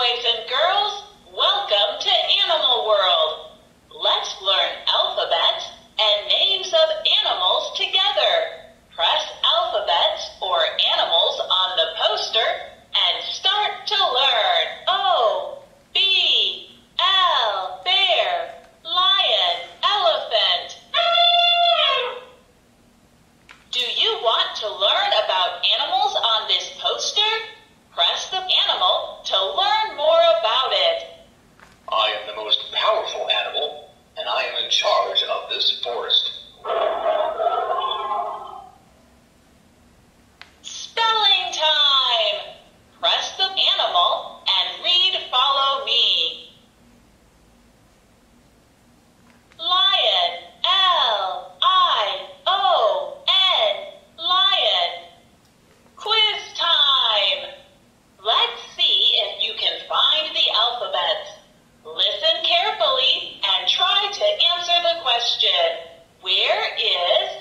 situation this forest. question, where is